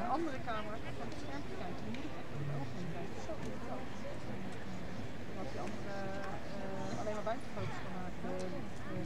de andere kamer van de scherm kijken. Moet ik ogen kijken. Zo. Wat je eh, alleen maar buitenfoto's kan maken. De, de